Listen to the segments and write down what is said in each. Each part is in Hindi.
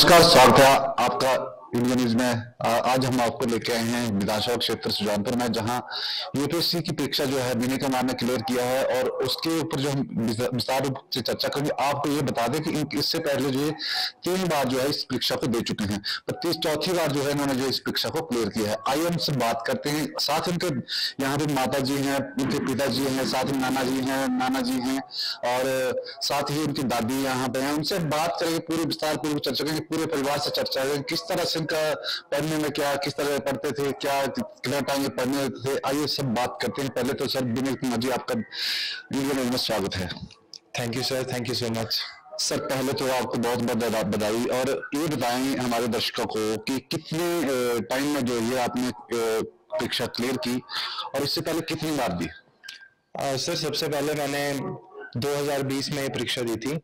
नमस्कार स्वागत है आपका इंडिया न्यूज़ में आज हम आपको लेके आए हैं विधानसभा क्षेत्र सुजानपुर में, जहाँ यूपीएससी की परीक्षा जो है बीने का ने क्लियर किया है और उसके ऊपर जो हम विस्तार रूप से चर्चा करेंगे। आपको ये बता दें कि इससे पहले जो है तीन बार जो है इस परीक्षा को दे चुके हैं, पर चौथी बार जो है इन्होंने जो इस परीक्षा को क्लियर किया है। आइए हमसे बात करते हैं। साथ उनके, यहाँ पे माता जी हैं, उनके पिताजी हैं, साथ ही नाना जी हैं नाना जी हैं, और साथ ही उनकी दादी यहाँ पे हैं। उनसे बात करेंगे, पूरे विस्तार पूर्व चर्चा करेंगे, पूरे परिवार से चर्चा करेंगे, किस तरह से इनका पढ़ने में क्या किस तरह पढ़ते थे क्या कितना टाइम पढ़ने थे? आइए सब बात करते हैं। पहले तो सर विनय कुमार जी आपका वीडियो में स्वागत है। Thank you sir thank you so much sir पहले तो आपको बहुत बहुत बधाई और ये बताएँ हमारे दर्शकों को कि कितने टाइम में जो है आपने परीक्षा क्लियर की और इससे पहले कितनी बार दी? आ, सर सबसे पहले मैंने 2020 में परीक्षा दी थी।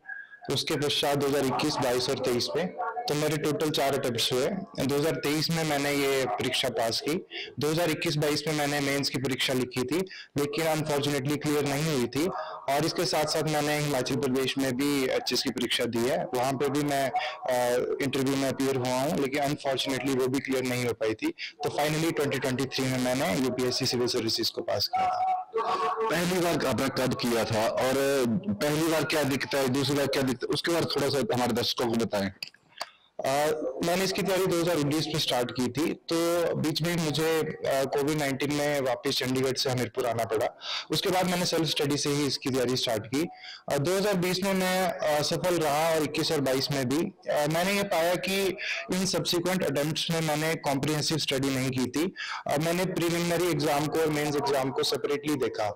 उसके पश्चात 2021, 22 और 23 में तो मेरे टोटल चार अटेम्प्ट हुए। 2023 में मैंने ये परीक्षा पास की। 2021-22 में मैंने मेंस की परीक्षा लिखी थी, लेकिन अनफॉर्चुनेटली क्लियर नहीं हुई थी। और इसके साथ साथ मैंने हिमाचल प्रदेश में भी एच की परीक्षा दी है। वहाँ पे भी मैं इंटरव्यू में अपियर हुआ हूँ, लेकिन अनफॉर्चुनेटली वो भी क्लियर नहीं हो पाई थी। तो फाइनली 2023 में मैंने यूपीएससी सिविल सर्विसेज़ को पास किया था। पहली बार आपने कब किया था? और पहली बार क्या दिखता है? दूसरी बार क्या दिखता है? उसके बाद थोड़ा सा हमारे दर्शकों को बताएँ। मैंने इसकी तैयारी 2019 में स्टार्ट की थी तो बीच में मुझे कोविड 19 में वापस चंडीगढ़ से हमीरपुर आना पड़ा। उसके बाद मैंने सेल्फ स्टडी से ही इसकी तैयारी स्टार्ट की। 2020 में मैं सफल रहा और 21 और 22 में भी। मैंने ये पाया कि इन सब्सिक्वेंट अटेम्प्ट में मैंने कॉम्प्रिहेंसिव स्टडी नहीं की थी। मैंने प्रिलिमिनरी एग्ज़ाम को और मेन्स एग्ज़ाम को सेपरेटली देखा।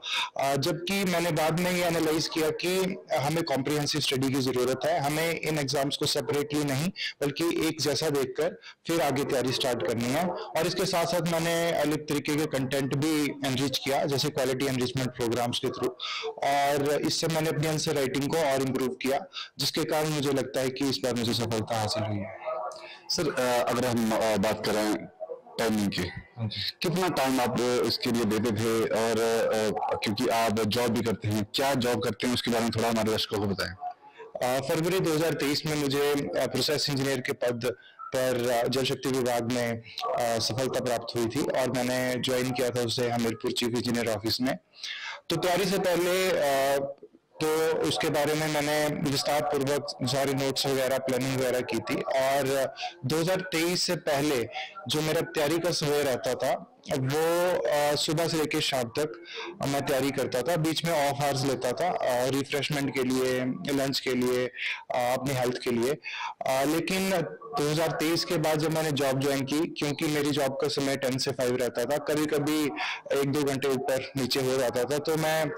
जबकि मैंने बाद में ये एनालाइज किया कि हमें कॉम्प्रिहेंसिव स्टडी की ज़रूरत है। हमें इन एग्ज़ाम्स को सेपरेटली नहीं बल्कि एक जैसा देखकर फिर आगे तैयारी स्टार्ट करनी है। और इसके साथ साथ मैंने अलग तरीके के कंटेंट भी एनरिच किया जैसे क्वालिटी एनरिचमेंट प्रोग्राम्स के थ्रू और इससे मैंने अपनी आंसर राइटिंग को और इम्प्रूव किया जिसके कारण मुझे लगता है कि इस बार मुझे सफलता हासिल हुई है। सर अगर हम बात करें टाइमिंग की हाँ कितना टाइम आप इसके लिए देते थे? और क्योंकि आप जॉब भी करते हैं क्या जॉब करते हैं? उसके बारे में थोड़ा हमारे दर्शकों को बताएँ। फरवरी 2023 में मुझे प्रोसेस इंजीनियर के पद पर जल शक्ति विभाग में सफलता प्राप्त हुई थी और मैंने ज्वाइन किया था उसे हमीरपुर चीफ इंजीनियर ऑफ़िस में। तो तैयारी से पहले तो उसके बारे में मैंने विस्तार पूर्वक सारे नोट्स वगैरह प्लानिंग वगैरह की थी और 2023 से पहले जो मेरा तैयारी का समय रहता था वो सुबह से लेकर शाम तक मैं तैयारी करता था। बीच में ऑफ़ आवर्स लेता था रिफ्रेशमेंट के लिए लंच के लिए अपनी हेल्थ के लिए। लेकिन 2023 के बाद जब मैंने जॉब ज्वाइन की, क्योंकि मेरी जॉब का समय टेन से फाइव रहता था कभी कभी एक दो घंटे ऊपर नीचे हो जाता था तो मैं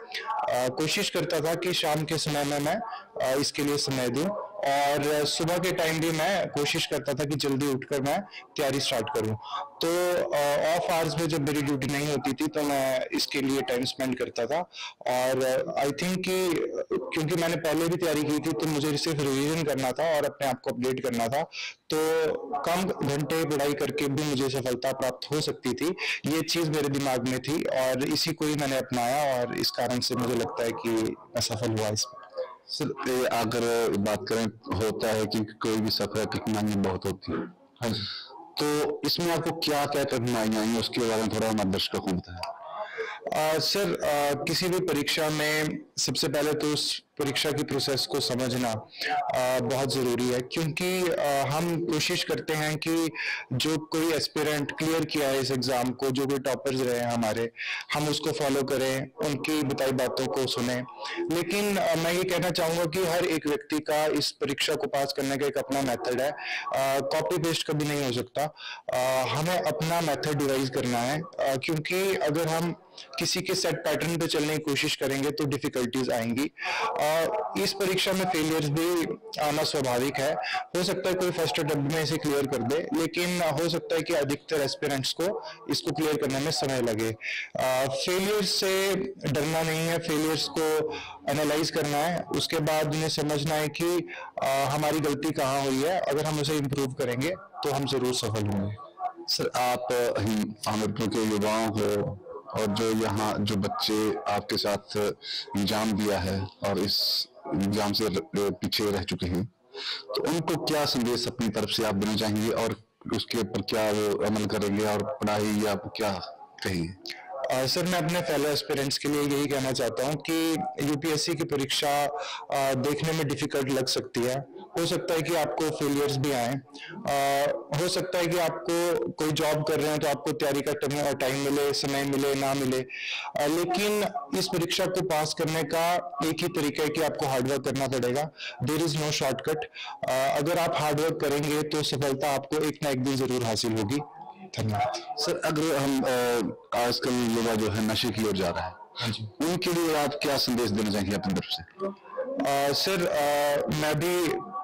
कोशिश करता था कि शाम के समय में मैं इसके लिए समय दूँ। और सुबह के टाइम भी मैं कोशिश करता था कि जल्दी उठकर मैं तैयारी स्टार्ट करूँ। तो ऑफ़ आवर्स में जब मेरी ड्यूटी नहीं होती थी तो मैं इसके लिए टाइम स्पेंड करता था। और आई थिंक कि, क्योंकि मैंने पहले भी तैयारी की थी तो मुझे सिर्फ़ रिविजन करना था और अपने आप को अपडेट करना था। तो कम घंटे पढ़ाई करके भी मुझे सफलता प्राप्त हो सकती थी। ये चीज़ मेरे दिमाग में थी और इसी को ही मैंने अपनाया और इस कारण से मुझे लगता है कि मैं सफल हुआ इसमें। सर अगर बात करें होता है कि कोई भी सफ़र कठिनाइया बहुत होती है। हाँ तो इसमें आपको क्या क्या कठिनाइया आई उसके बारे में थोड़ा हमारे दर्शकों को बताया सर आ, किसी भी परीक्षा में सबसे पहले तो परीक्षा की प्रोसेस को समझना बहुत ज़रूरी है। क्योंकि हम कोशिश करते हैं कि जो कोई एस्पिरेंट क्लियर किया है इस एग्ज़ाम को, जो कोई टॉपर्स रहे हैं हमारे, हम उसको फॉलो करें, उनकी बताई बातों को सुने। लेकिन मैं ये कहना चाहूँगा कि हर एक व्यक्ति का इस परीक्षा को पास करने का एक अपना मेथड है। कॉपी पेस्ट कभी नहीं हो सकता। हमें अपना मेथड डिवाइस करना है। क्योंकि अगर हम किसी के सेट पैटर्न पे चलने की कोशिश करेंगे तो डिफिकल्टीज आएँगी। इस परीक्षा में फेलियर्स भी आना स्वाभाविक है। हो सकता है कोई फ़र्स्ट अटेम्प्ट में इसे क्लियर कर दे लेकिन हो सकता है कि अधिकतर एस्पिरेंट्स को इसको क्लियर करने में समय लगे। फेलियर से डरना नहीं है फेलियर्स को एनालाइज करना है। उसके बाद उन्हें समझना है कि आ, हमारी गलती कहाँ हुई है। अगर हम उसे इम्प्रूव करेंगे तो हम ज़रूर सफल होंगे। सर आप हमीरपुर के युवाओं को और जो यहाँ, जो बच्चे आपके साथ एग्ज़ाम दिया है और इस एग्ज़ाम से पीछे रह चुके हैं तो उनको क्या संदेश अपनी तरफ़ से आप देना चाहेंगे और उसके ऊपर क्या वो अमल करेंगे और पढ़ाई या क्या कहेंगे? सर, मैं अपने फेलो एस्पिरेंट्स के लिए यही कहना चाहता हूँ कि यूपीएससी की परीक्षा देखने में डिफ़िकल्ट लग सकती है। हो सकता है कि आपको फेलियर्स भी आए। हो सकता है कि आपको कोई जॉब कर रहे हैं तो आपको तैयारी का टाइम मिले समय मिले ना मिले। आ, लेकिन इस परीक्षा को पास करने का एक ही तरीका है कि आपको हार्डवर्क करना पड़ेगा। देर इज़ नो शॉर्टकट अगर आप हार्डवर्क करेंगे तो सफलता आपको एक ना एक दिन ज़रूर हासिल होगी। धन्यवाद। सर अगर हम आजकल युवा जो है नशे की ओर जा रहा है हाँ उनके लिए आप क्या संदेश देना चाहेंगे अपनी तरफ़ से? सर मैं भी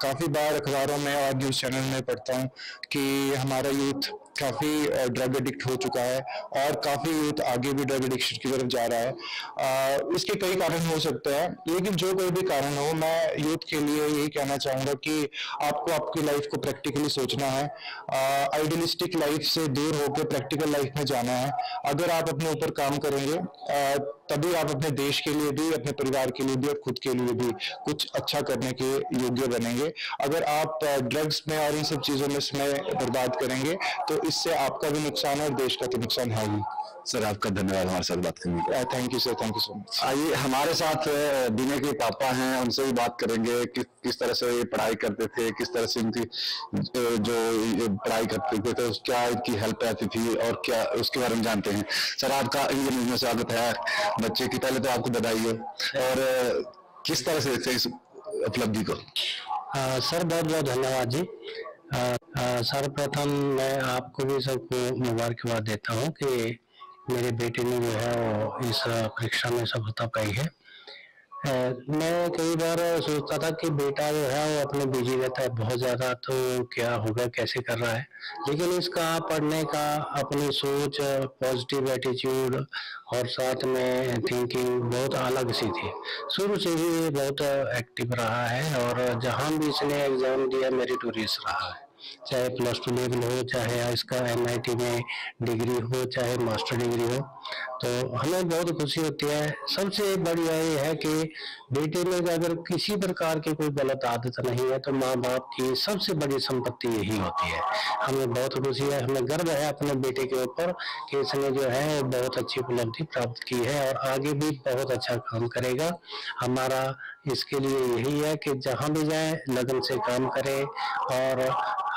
काफ़ी बार अखबारों में और न्यूज़ चैनल में पढ़ता हूँ कि हमारा यूथ काफ़ी ड्रग एडिक्ट हो चुका है और काफ़ी यूथ आगे भी ड्रग एडिक्शन की तरफ़ जा रहा है। इसके कई कारण हो सकते हैं, लेकिन जो कोई भी कारण हो, मैं यूथ के लिए यही कहना चाहूँगा कि आपको आपकी लाइफ को प्रैक्टिकली सोचना है। आइडियलिस्टिक लाइफ से दूर होकर प्रैक्टिकल लाइफ में जाना है। अगर आप अपने ऊपर काम करेंगे तभी आप अपने देश के लिए भी, अपने परिवार के लिए भी और खुद के लिए भी कुछ अच्छा करने के योग्य बनेंगे। अगर आप ड्रग्स में और इन सब चीज़ों में समय बर्बाद करेंगे तो इससे आपका भी नुकसान है और देश का तो नुकसान है ही। सर आपका धन्यवाद हमारे साथ बात करने के thank you sir thank you so much आइए हमारे साथ दिने के पापा हैं उनसे भी बात करेंगे कि किस तरह से ये पढ़ाई करते थे किस तरह से इनकी जो पढ़ाई करते थे तो क्या इनकी हेल्प रहती थी और क्या उसके बारे में जानते हैं। सर आपका इंडियन न्यूज़ में स्वागत है। बच्चे की पहले तो आपको बधाई हो और किस तरह से देखते हैं इस उपलब्धि को? आ, सर बहुत बहुत धन्यवाद जी। सर्वप्रथम मैं आपको भी सबको मुबारकबाद देता हूँ कि मेरे बेटे ने जो है वो इस परीक्षा में सफलता पाई है। मैं कई बार सोचता था कि बेटा जो है वो अपने बिज़ी रहता है बहुत ज़्यादा तो क्या होगा, कैसे कर रहा है? लेकिन इसका पढ़ने का, अपनी सोच पॉजिटिव एटीट्यूड और साथ में थिंकिंग बहुत अलग सी थी। शुरू से ही बहुत एक्टिव रहा है और जहाँ भी इसने एग्ज़ाम दिया मेरिटोरियस रहा है। चाहे प्लस टू लेवल हो, चाहे इसका एमआईटी में डिग्री हो, चाहे मास्टर डिग्री हो तो हमें बहुत खुशी होती है। सबसे बढ़िया ये है कि बेटे में अगर किसी प्रकार की कोई गलत आदत नहीं है तो माँ बाप की सबसे बड़ी संपत्ति यही होती है। हमें बहुत खुशी है, हमें गर्व है अपने बेटे के ऊपर कि इसने जो है बहुत अच्छी उपलब्धि प्राप्त की है और आगे भी बहुत अच्छा काम करेगा। हमारा इसके लिए यही है कि जहाँ भी जाए, लगन से काम करे और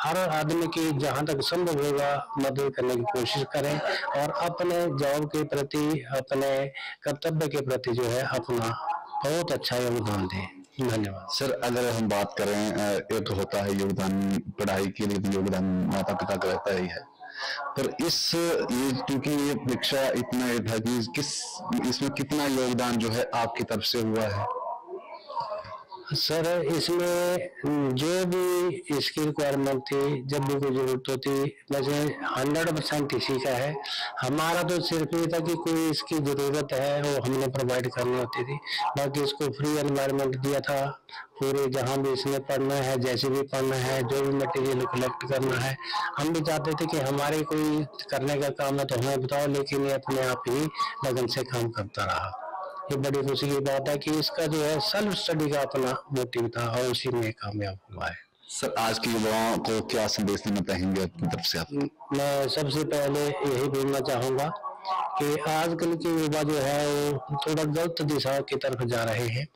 हर आदमी की जहाँ तक संभव होगा मदद करने की कोशिश करें और अपने जॉब के प्रति, अपने कर्तव्य के प्रति जो है अपना बहुत अच्छा योगदान दें। धन्यवाद। सर, अगर हम बात करें एक होता है योगदान, पढ़ाई के लिए योगदान माता पिता का रहता ही है। पर इस, ये क्योंकि ये परीक्षा इतना था कि किस, इसमें कितना योगदान जो है आपकी तरफ़ से हुआ है? सर, इसमें जो भी इसकी रिक्वायरमेंट थी, जब भी कोई ज़रूरत होती, वैसे हंड्रेड परसेंट इसी का है। हमारा तो सिर्फ़ ये था कि कोई इसकी ज़रूरत है, वो हमने प्रोवाइड करनी होती थी। बाकी इसको फ्री एनवायरनमेंट दिया था, पूरे जहाँ भी इसने पढ़ना है, जैसे भी पढ़ना है, जो भी मटेरियल कलेक्ट करना है। हम भी चाहते थे कि हमारे कोई करने का काम है तो हमें बताओ, लेकिन ये अपने आप ही लगन से काम करता रहा। ये बड़ी खुशी की बात है कि इसका जो है सेल्फ स्टडी का अपना मोटिव था और उसी में कामयाब हुआ है। सर आज के युवाओं को क्या संदेश देना चाहेंगे अपनी तरफ़ से आप? मैं सबसे पहले यही बोलना चाहूँगा कि आजकल के युवा जो है वो थोड़ा गलत दिशा की तरफ़ जा रहे हैं।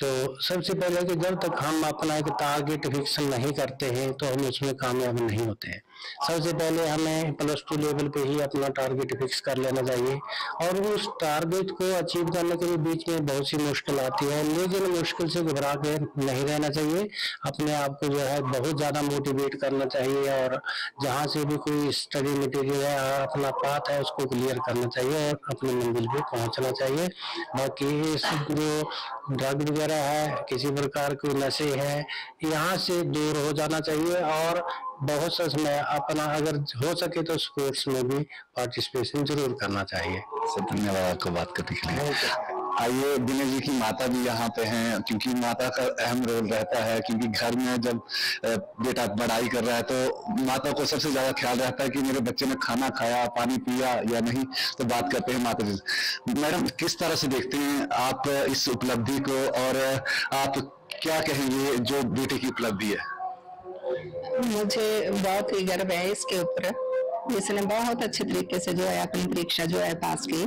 तो सबसे पहले कि जब तक हम अपना एक टारगेट फिक्स नहीं करते हैं तो हम उसमें कामयाब नहीं होते हैं। सबसे पहले हमें प्लस टू लेवल पे ही अपना टारगेट फिक्स कर लेना चाहिए। और उस टारगेट को अचीव करने के लिए बीच में बहुत सी मुश्किल आती है, लेकिन मुश्किल से घबरा के नहीं रहना चाहिए। अपने आप को जो है बहुत ज़्यादा मोटिवेट करना चाहिए और जहाँ से भी कोई स्टडी मटेरियल है, अपना पाथ है, उसको क्लियर करना चाहिए और अपने मंजिल पर पहुँचना चाहिए। बाकी इस जो ड्रग वगैरह है किसी प्रकार के नशे हैं यहाँ से दूर हो जाना चाहिए और बहुत सा समय अपना अगर हो सके तो स्पोर्ट्स में भी पार्टिसिपेशन ज़रूर करना चाहिए। धन्यवाद आपको बात करने के लिए। आइए, दिनेश जी की माता भी यहाँ पे हैं, क्योंकि माता का अहम रोल रहता है, क्योंकि घर में जब बेटा पढ़ाई कर रहा है तो माता को सबसे ज़्यादा ख्याल रहता है कि मेरे बच्चे ने खाना खाया, पानी पिया या नहीं तो बात करते हैं माता जी मैडम, किस तरह से देखते हैं आप इस उपलब्धि को, और आप क्या कहेंगे जो बेटे की उपलब्धि है? मुझे बहुत ही गर्व है इसके ऊपर। जिसने बहुत अच्छे तरीके से जो है, अपनी परीक्षा जो है, पास की।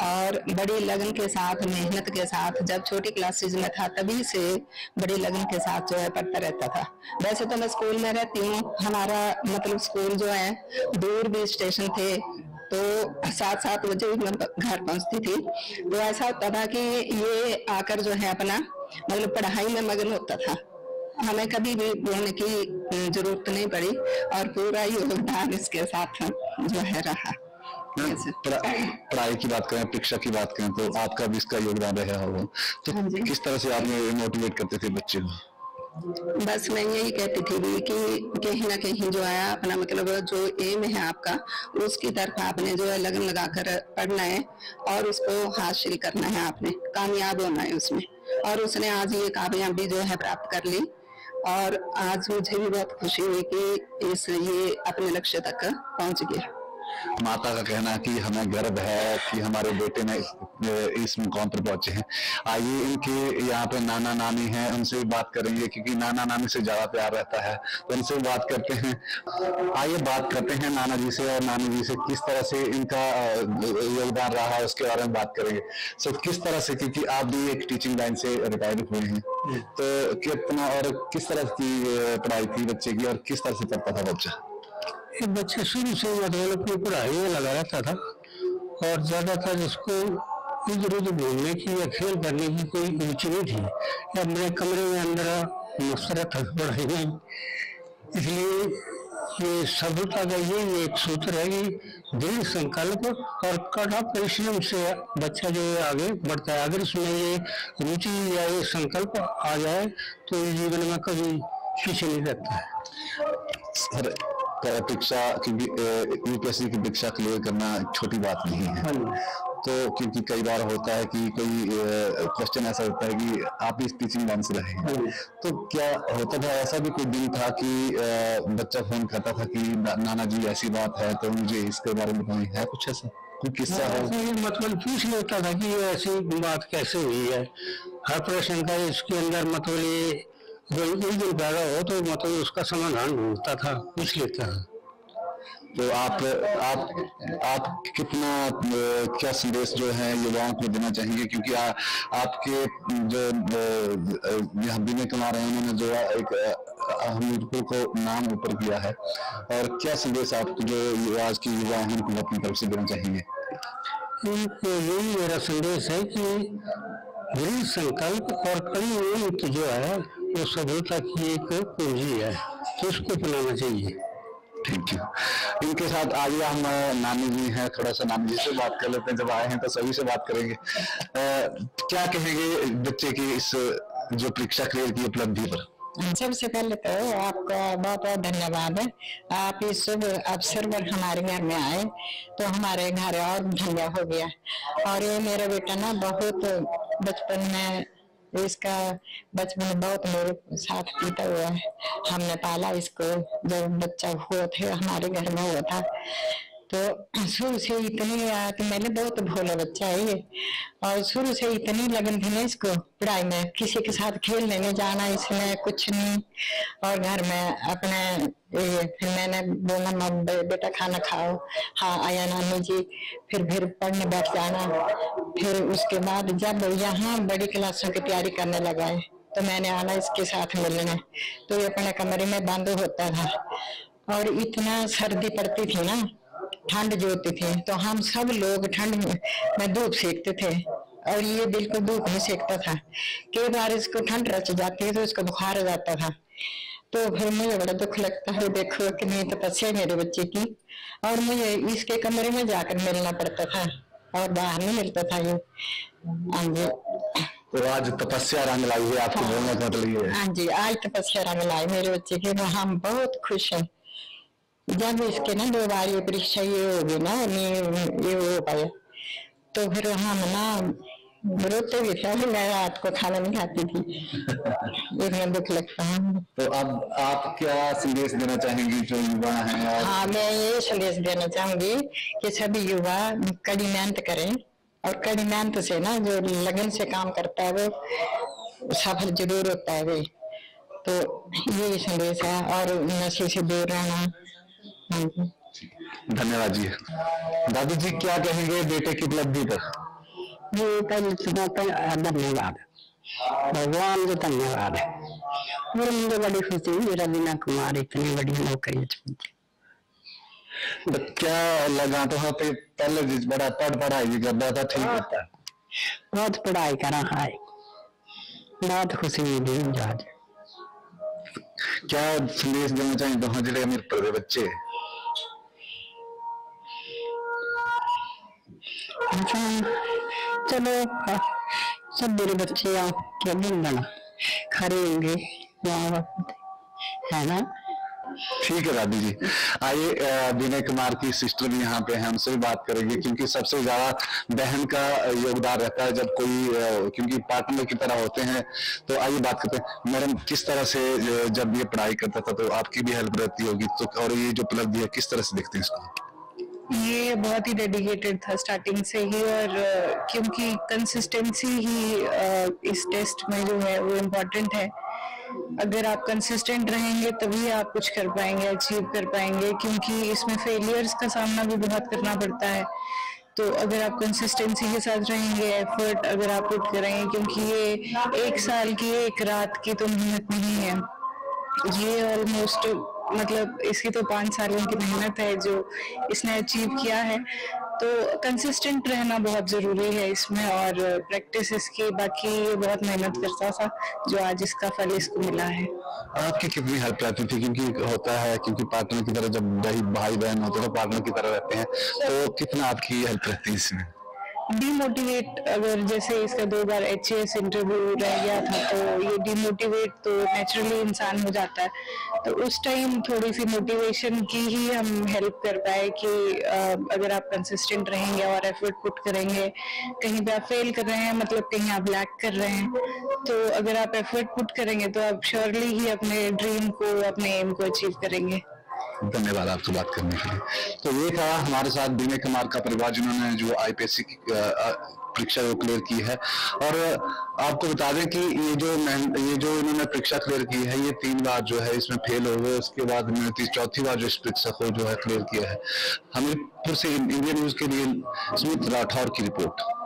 और बड़ी लगन के साथ, मेहनत के साथ, जब छोटी क्लासेज में था, तभी से बड़ी लगन के साथ जो है पढ़ता रहता था। वैसे तो मैं स्कूल में रहती हूँ, हमारा मतलब स्कूल जो है, दूर भी स्टेशन थे तो सात सात बजे मैं घर पहुँचती थी तो ऐसा होता था कि ये आकर जो है अपना मतलब पढ़ाई में मगन होता था। हमें कभी भी बोलने की ज़रूरत नहीं पड़ी और पूरा योगदान इसके साथ जो है रहा। पढ़ाई की बात करें परीक्षा की बात करें तो आपका भी इसका योगदान रहा होगा। तो हाँ किस तरह से आप मोटिवेट करते थे बच्चे को? बस मैं यही कहती थी भी कि कहीं ना कहीं जो है अपना मतलब जो एम है आपका उसकी तरफ़ आपने जो है लगन लगाकर पढ़ना है और उसको हासिल करना है आपने कामयाब होना है उसमें। और उसने आज ये कामयाबी जो है प्राप्त कर ली और आज मुझे भी बहुत खुशी हुई कि इस ये अपने लक्ष्य तक पहुँच गया। माता का कहना कि हमें गर्व है कि हमारे बेटे ने इस, इस मुकाम पर पहुँचे हैं। आइए इनके यहाँ पे नाना नानी हैं उनसे भी बात करेंगे क्योंकि नाना नानी से ज़्यादा प्यार रहता है। तो उनसे भी बात करते हैं। आइए बात करते हैं नाना जी से और नानी जी से किस तरह से इनका योगदान रहा है उसके बारे में बात करेंगे। सो किस तरह से क्योंकि आप भी एक टीचिंग लाइन से रिटायर हुए हैं। तो कितना और किस तरह की पढ़ाई थी बच्चे की और किस तरह से पढ़ता था बच्चा? ये बच्चे शुरू से मतलब अपनी पढ़ाई में लगा रहता था और ज़्यादातर इसको इधर उधर घूमने की या खेल करने की कोई रुचि नहीं थी। या अपने कमरे में अंदर मस्त रहता था पढ़ाई में इसलिए ये सफलता का ये एक सूत्र है कि दृढ़ संकल्प और कड़ा परिश्रम से बच्चा जो है आगे बढ़ता है। अगर इसमें ये रुचि या ये संकल्प आ जाए तो जीवन में कभी पीछे नहीं रहता है। परीक्षा क्योंकि यूपीएससी की परीक्षा क्लियर करना छोटी बात नहीं है। तो क्योंकि कई बार होता है कि कोई क्वेश्चन ऐसा होता है कि आप इस टीचिंग लाइन से रहे हैं। तो क्या होता था ऐसा भी कोई दिन था कि बच्चा फ़ोन करता था कि नाना जी ऐसी बात है तो मुझे इसके बारे में बताइए है कुछ ऐसा? कोई किस्सा है मतलब पूछ लेता था कि ये ऐसी बात कैसे हुई है? हर प्रश्न का इसके अंदर मतलब ये एक दिन पैदा हो तो मतलब उसका समाधान ढूंढता था पूछ लेता था। तो आप आप आप कितना क्या संदेश जो है युवाओं को देना चाहेंगे? क्योंकि आ, आपके जो यहाँ विनय कुमार हैं उन्होंने जो एक हमीरपुर को नाम ऊपर किया है। और क्या संदेश आप जो आज के युवा हैं उनको अपनी तरफ़ से देना चाहेंगे? इनको यही मेरा संदेश है कि दृढ़ संकल्प और कड़ी मेहनत जो है वो सफलता की एक पूंजी है तो उसको अपनाना चाहिए। थैंक यू इनके साथ आइए हम नानी जी हैं थोड़ा सा नानी जी से बात कर लेते हैं जब आए हैं तो सभी से बात करेंगे। अ, क्या कहेंगे बच्चे की इस जो परीक्षा क्लियर की उपलब्धि पर? सबसे पहले तो आपका बहुत बहुत धन्यवाद है। आप इस शुभ अवसर पर हमारे घर में आए तो हमारे घर और धन्य हो गया। और ये मेरा बेटा ना बहुत बचपन में इसका बचपन बहुत मेरे साथ बीता हुआ है। हमने पाला इसको जब बच्चा हुआ थे, हमारे घर में हुआ था। तो शुरू से इतनी कि मैंने बहुत भोला बच्चा है ये। और शुरू से इतनी लगन थी ना इसको, पढ़ाई में, किसी के साथ खेलने नहीं जाना, इसमें कुछ नहीं। और घर में अपने, ये, फिर मैंने बोला, मम बेटा, खाना खाओ। हाँ आया नानी जी, फिर फिर पढ़ने बैठ जाना। फिर उसके बाद जब यहाँ बड़ी क्लासों की तैयारी करने लगा है तो मैंने आना इसके साथ मिलने। तो ये अपने कमरे में बंद होता था। और इतना सर्दी पड़ती थी ना ठंड जो होती थी तो हम सब लोग ठंड में में धूप सेकते थे। और ये बिल्कुल धूप नहीं सेकता था। कई बार इसको ठंड रच जाती है तो इसको बुखार हो जाता था। तो फिर मुझे बड़ा दुख लगता है देखो कितनी तपस्या है मेरे बच्चे की। और मुझे इसके कमरे में जाकर मिलना पड़ता था और बाहर नहीं मिलता था ये। हाँ जी। तो आज तपस्या रंग लाई है आपको बोलने का मतलब ये हाँ जी आज तपस्या रंग लाई मेरे बच्चे की तो हम बहुत खुश हैं। जब इसके ना दो बार ये परीक्षा ये होगी ना ये हो पाया। तो फिर हम ना रोते भी थे मैं रात को खाना नहीं खाती थी। इतना दुख लगता है। तो अब आप क्या संदेश देना चाहेंगी जो युवा हैं और हाँ मैं ये संदेश देना चाहूँगी कि सभी युवा कड़ी मेहनत करें और कड़ी मेहनत से ना जो लगन से काम करता है वो सफल ज़रूर होता है। भाई तो यही संदेश है और नशे से दूर रहना। हम्म। धन्यवाद जी। दादी जी क्या कहेंगे बेटे की उपलब्धि पर? धन्यवाद भगवान जो तो धन्यवाद है। और मुझे बड़ी खुशी हुई मेरा बिना कुमार इतनी बड़ी नौकरी तो क्या लगा तो हाँ पहले जिस बड़ा पढ़ पढ़ाई भी करता था ठीक होता। बहुत पढ़ाई करा है। बहुत खुशी मिली मुझे क्या संदेश देना चाहिए तो हाँ जो के बच्चे? चलो हाँ, सब मेरे बच्चे बना खड़े होंगे है ना? ठीक है दादी जी। आइए विनय कुमार की सिस्टर भी यहाँ पे हमसे भी बात करेंगे क्योंकि सबसे ज़्यादा बहन का योगदान रहता है जब कोई क्योंकि पार्टनर की तरह होते हैं। तो आइए बात करते हैं मैडम किस तरह से जब ये पढ़ाई करता था तो आपकी भी हेल्प रहती होगी तो और ये जो उपलब्धि है किस तरह से देखते हैं इसको? ये बहुत ही डेडिकेटेड था स्टार्टिंग से ही और क्योंकि कंसिस्टेंसी ही इस टेस्ट में जो है वो इम्पोर्टेंट है। अगर आप कंसिस्टेंट रहेंगे तभी आप कुछ कर पाएँगे अचीव कर पाएँगे, क्योंकि इसमें फेलियर्स का सामना भी बहुत करना पड़ता है। तो अगर आप कंसिस्टेंसी के साथ रहेंगे एफर्ट अगर आप पुट करेंगे, क्योंकि ये एक साल की, एक रात की तो मेहनत नहीं है। ये ऑलमोस्ट मतलब इसकी तो पाँच सालों की मेहनत है जो इसने अचीव किया है। तो कंसिस्टेंट रहना बहुत ज़रूरी है इसमें और प्रैक्टिस इसकी बाकी ये बहुत मेहनत करता था जो आज इसका फल इसको मिला है। आपकी कितनी हेल्प रहती थी? क्योंकि होता है क्योंकि पार्टनर की तरह जब भाई बहन होते हैं तो पार्टनर की तरह रहते हैं। तो कितना आपकी हेल्प रहती है इसमें? डीमोटिवेट अगर जैसे इसका दो बार एच इंटरव्यू रह गया था तो ये डीमोटिवेट तो नेचुरली इंसान हो जाता है। तो उस टाइम थोड़ी सी मोटिवेशन की ही हम हेल्प कर पाए कि अगर आप कंसिस्टेंट रहेंगे और एफर्ट पुट करेंगे, कहीं पे आप फेल कर रहे हैं मतलब कहीं आप लैक कर रहे हैं तो अगर आप एफर्ट पुट करेंगे तो आप श्योरली ही अपने ड्रीम को, अपने एम को अचीव करेंगे। धन्यवाद आपसे बात करने के लिए। तो ये था हमारे साथ विनय कुमार का परिवार जिन्होंने जो अ, परीक्षा को क्लियर की है। और आपको बता दें कि ये जो ये जो इन्होंने परीक्षा क्लियर की है ये तीन बार जो है इसमें फेल हो गए। उसके बाद इन्होंने चौथी बार जो इस परीक्षा को जो है क्लियर किया है। हमीरपुर से इंडियन न्यूज़ के लिए स्मित राठौर की रिपोर्ट